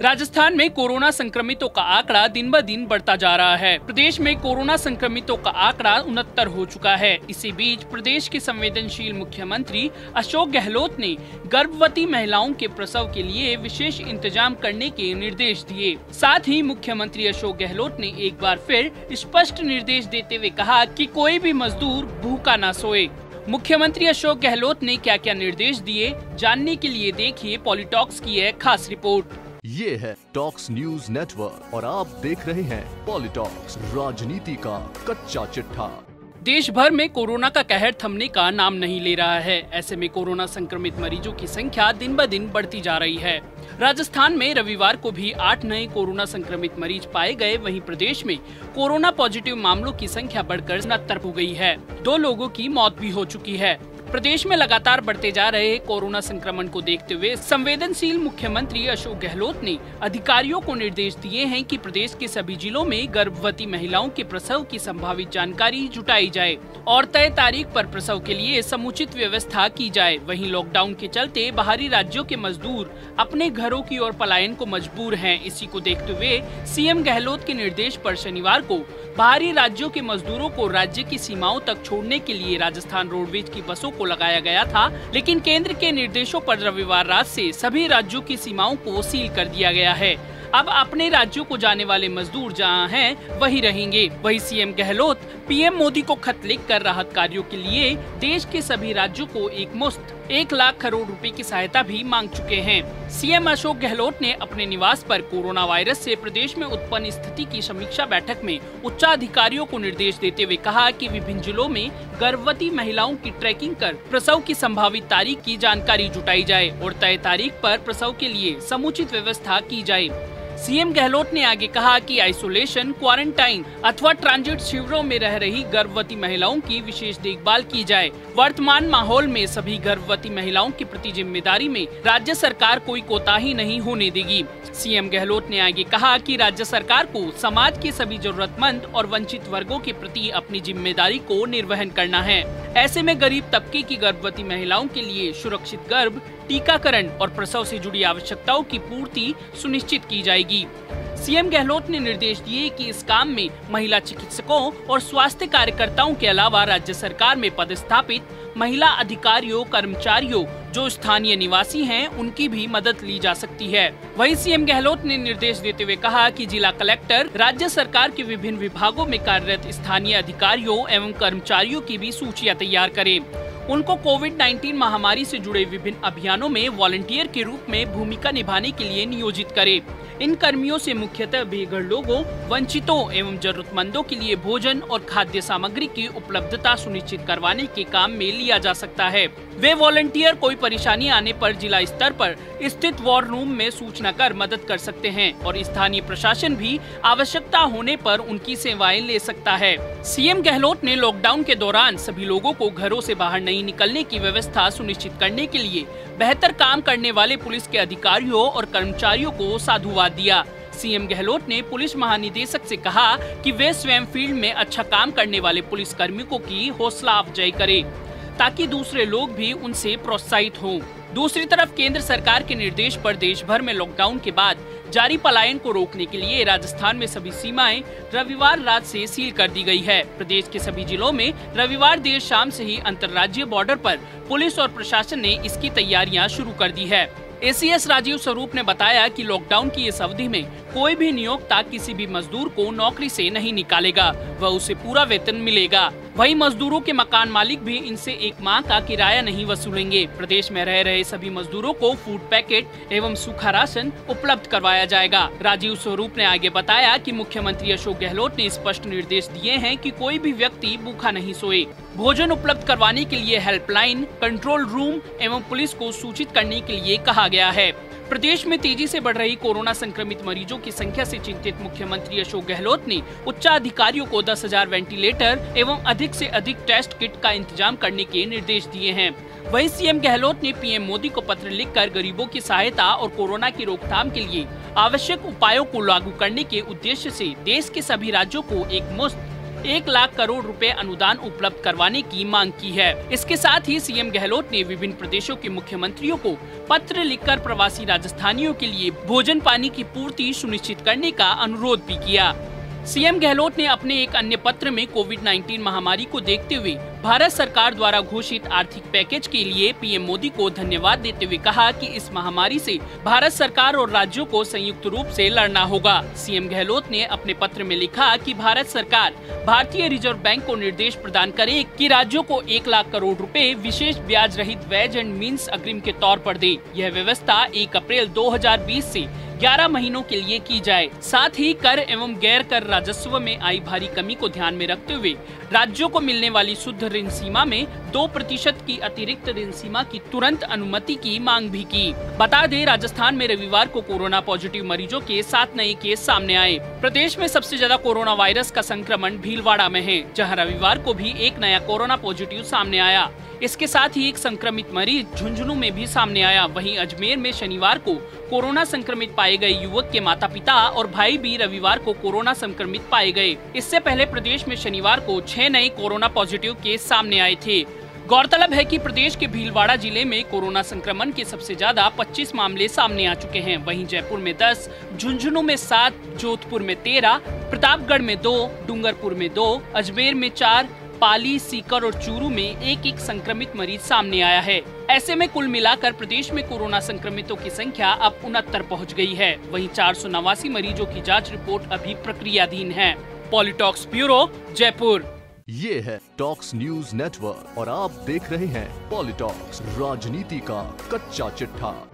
राजस्थान में कोरोना संक्रमितों का आंकड़ा दिन ब दिन बढ़ता जा रहा है। प्रदेश में कोरोना संक्रमितों का आंकड़ा उनहत्तर हो चुका है। इसी बीच प्रदेश के संवेदनशील मुख्यमंत्री अशोक गहलोत ने गर्भवती महिलाओं के प्रसव के लिए विशेष इंतज़ाम करने के निर्देश दिए। साथ ही मुख्यमंत्री अशोक गहलोत ने एक बार फिर स्पष्ट निर्देश देते हुए कहा कि कोई भी मजदूर भूखा न सोए। मुख्यमंत्री अशोक गहलोत ने क्या क्या निर्देश दिए, जानने के लिए देखिए पॉलिटॉक्स की है खास रिपोर्ट। ये है टॉक्स न्यूज़ नेटवर्क और आप देख रहे हैं पॉलिटॉक्स राजनीति का कच्चा चिट्ठा। देश भर में कोरोना का कहर थमने का नाम नहीं ले रहा है। ऐसे में कोरोना संक्रमित मरीजों की संख्या दिन ब दिन बढ़ती जा रही है। राजस्थान में रविवार को भी आठ नए कोरोना संक्रमित मरीज़ पाए गए। वहीं प्रदेश में कोरोना पॉजिटिव मामलों की संख्या बढ़कर उनहत्तर हो गई है। दो लोगों की मौत भी हो चुकी है। प्रदेश में लगातार बढ़ते जा रहे कोरोना संक्रमण को देखते हुए संवेदनशील मुख्यमंत्री अशोक गहलोत ने अधिकारियों को निर्देश दिए हैं कि प्रदेश के सभी जिलों में गर्भवती महिलाओं के प्रसव की संभावित जानकारी जुटाई जाए और तय तारीख पर प्रसव के लिए समुचित व्यवस्था की जाए। वहीं लॉकडाउन के चलते बाहरी राज्यों के मजदूर अपने घरों की ओर पलायन को मजबूर है। इसी को देखते हुए सीएम गहलोत के निर्देश आरोप शनिवार को बाहरी राज्यों के मजदूरों को राज्य की सीमाओं तक छोड़ने के लिए राजस्थान रोडवेज़ की बसों को लगाया गया था, लेकिन केंद्र के निर्देशों पर रविवार रात से सभी राज्यों की सीमाओं को सील कर दिया गया है। अब अपने राज्यों को जाने वाले मजदूर जहाँ हैं, वही रहेंगे। वही सीएम गहलोत, पीएम मोदी को खत लिख कर राहत कार्यो के लिए देश के सभी राज्यों को एक मुश्त एक लाख करोड़ रुपए की सहायता भी मांग चुके हैं। सीएम अशोक गहलोत ने अपने निवास पर कोरोना वायरस से प्रदेश में उत्पन्न स्थिति की समीक्षा बैठक में उच्चाधिकारियों को निर्देश देते हुए कहा कि विभिन्न जिलों में गर्भवती महिलाओं की ट्रैकिंग कर प्रसव की संभावित तारीख की जानकारी जुटाई जाए और तय तारीख पर प्रसव के लिए समुचित व्यवस्था की जाए। सीएम गहलोत ने आगे कहा कि आइसोलेशन, क्वारंटाइन अथवा ट्रांजिट शिविरों में रह रही गर्भवती महिलाओं की विशेष देखभाल की जाए। वर्तमान माहौल में सभी गर्भवती महिलाओं के प्रति ज़िम्मेदारी में राज्य सरकार कोई कोताही नहीं होने देगी। सीएम गहलोत ने आगे कहा कि राज्य सरकार को समाज के सभी जरूरतमंद और वंचित वर्गों के प्रति अपनी ज़िम्मेदारी को निर्वहन करना है। ऐसे में गरीब तबके की गर्भवती महिलाओं के लिए सुरक्षित गर्भ, टीकाकरण और प्रसव से जुड़ी आवश्यकताओं की पूर्ति सुनिश्चित की जाएगी। सीएम गहलोत ने निर्देश दिए कि इस काम में महिला चिकित्सकों और स्वास्थ्य कार्यकर्ताओं के अलावा राज्य सरकार में पदस्थापित महिला अधिकारियों, कर्मचारियों, जो स्थानीय निवासी हैं, उनकी भी मदद ली जा सकती है। वहीं सीएम गहलोत ने निर्देश देते हुए कहा कि जिला कलेक्टर, राज्य सरकार के विभिन्न विभागों में कार्यरत स्थानीय अधिकारियों एवं कर्मचारियों की भी सूचियाँ तैयार करे। उनको कोविड 19 महामारी से जुड़े विभिन्न अभियानों में वॉलंटियर के रूप में भूमिका निभाने के लिए नियोजित करे। इन कर्मियों से मुख्यतः बेघर लोगों, वंचितों एवं जरूरतमंदों के लिए भोजन और खाद्य सामग्री की उपलब्धता सुनिश्चित करवाने के काम में लिया जा सकता है। वे वॉलंटियर कोई परेशानी आने पर जिला स्तर पर स्थित वॉर रूम में सूचना कर मदद कर सकते हैं और स्थानीय प्रशासन भी आवश्यकता होने पर उनकी सेवाएँ ले सकता है। सीएम गहलोत ने लॉकडाउन के दौरान सभी लोगों को घरों से बाहर नहीं निकलने की व्यवस्था सुनिश्चित करने के लिए बेहतर काम करने वाले पुलिस के अधिकारियों और कर्मचारियों को साधुवाद दिया। सीएम गहलोत ने पुलिस महानिदेशक से कहा कि वे स्वयं फ़ील्ड में अच्छा काम करने वाले पुलिस कर्मियों की हौसला अफजाई करे, ताकि दूसरे लोग भी उनसे प्रोत्साहित हों। दूसरी तरफ़, केंद्र सरकार के निर्देश पर देश भर में लॉकडाउन के बाद जारी पलायन को रोकने के लिए राजस्थान में सभी सीमाएँ रविवार रात से सील कर दी गई है। प्रदेश के सभी जिलों में रविवार देर शाम से ही अंतर्राज्यीय बॉर्डर पर पुलिस और प्रशासन ने इसकी तैयारियाँ शुरू कर दी है। एसीएस राजीव स्वरूप ने बताया कि लॉकडाउन की इस अवधि में कोई भी नियोक्ता किसी भी मजदूर को नौकरी से नहीं निकालेगा, वह उसे पूरा वेतन मिलेगा। वही मजदूरों के मकान मालिक भी इनसे एक माह का किराया नहीं वसूलेंगे। प्रदेश में रह रहे सभी मजदूरों को फ़ूड पैकेट एवं सूखा राशन उपलब्ध करवाया जाएगा। राजीव स्वरूप ने आगे बताया कि मुख्यमंत्री अशोक गहलोत ने स्पष्ट निर्देश दिए हैं कि कोई भी व्यक्ति भूखा नहीं सोए। भोजन उपलब्ध करवाने के लिए हेल्पलाइन कंट्रोल रूम एवं पुलिस को सूचित करने के लिए कहा गया है। प्रदेश में तेज़ी से बढ़ रही कोरोना संक्रमित मरीजों की संख्या से चिंतित मुख्यमंत्री अशोक गहलोत ने उच्चाधिकारियों को दस हज़ार वेंटिलेटर एवं अधिक से अधिक टेस्ट किट का इंतज़ाम करने के निर्देश दिए हैं। वही सीएम गहलोत ने पीएम मोदी को पत्र लिखकर गरीबों की सहायता और कोरोना की रोकथाम के लिए आवश्यक उपायों को लागू करने के उद्देश्य से देश के सभी राज्यों को एक मुश्त एक लाख करोड़ रुपए अनुदान उपलब्ध करवाने की मांग की है। इसके साथ ही सीएम गहलोत ने विभिन्न प्रदेशों के मुख्यमंत्रियों को पत्र लिखकर प्रवासी राजस्थानियों के लिए भोजन पानी की पूर्ति सुनिश्चित करने का अनुरोध भी किया। सीएम गहलोत ने अपने एक अन्य पत्र में कोविड 19 महामारी को देखते हुए भारत सरकार द्वारा घोषित आर्थिक पैकेज के लिए पीएम मोदी को धन्यवाद देते हुए कहा कि इस महामारी से भारत सरकार और राज्यों को संयुक्त रूप से लड़ना होगा। सीएम गहलोत ने अपने पत्र में लिखा कि भारत सरकार भारतीय रिज़र्व बैंक को निर्देश प्रदान करे कि राज्यों को एक लाख करोड़ रुपए विशेष ब्याज रहित वेज एंड मीन्स अग्रिम के तौर आरोप दे। यह व्यवस्था एक अप्रैल दो ऐसी 11 महीनों के लिए की जाए। साथ ही कर एवं गैर कर राजस्व में आई भारी कमी को ध्यान में रखते हुए राज्यों को मिलने वाली शुद्ध ऋण सीमा में दो प्रतिशत की अतिरिक्त ऋण सीमा की तुरंत अनुमति की मांग भी की। बता दें, राजस्थान में रविवार को कोरोना पॉजिटिव मरीजों के सात नए केस सामने आए। प्रदेश में सबसे ज़्यादा कोरोना वायरस का संक्रमण भीलवाड़ा में है, जहाँ रविवार को भी एक नया कोरोना पॉजिटिव सामने आया। इसके साथ ही एक संक्रमित मरीज़ झुंझुनू में भी सामने आया। वहीं अजमेर में शनिवार को कोरोना संक्रमित पाए गए युवक के माता पिता और भाई भी रविवार को कोरोना संक्रमित पाए गए। इससे पहले प्रदेश में शनिवार को छह नए कोरोना पॉजिटिव केस सामने आए थे। गौरतलब है कि प्रदेश के भीलवाड़ा ज़िले में कोरोना संक्रमण के सबसे ज़्यादा 25 मामले सामने आ चुके हैं। वहीं जयपुर में 10, झुंझुनू में 7, जोधपुर में 13, प्रतापगढ़ में 2, डूंगरपुर में 2, अजमेर में 4, पाली सीकर और चूरू में एक एक संक्रमित मरीज़ सामने आया है। ऐसे में कुल मिलाकर प्रदेश में कोरोना संक्रमितों की संख्या अब उनहत्तर पहुँच गई है। वही चार सौ नवासी मरीजों की जाँच रिपोर्ट अभी प्रक्रियाधीन है। Politalks bureau Jaipur. ये है टॉक्स न्यूज़ नेटवर्क और आप देख रहे हैं पॉलिटॉक्स राजनीति का कच्चा चिट्ठा।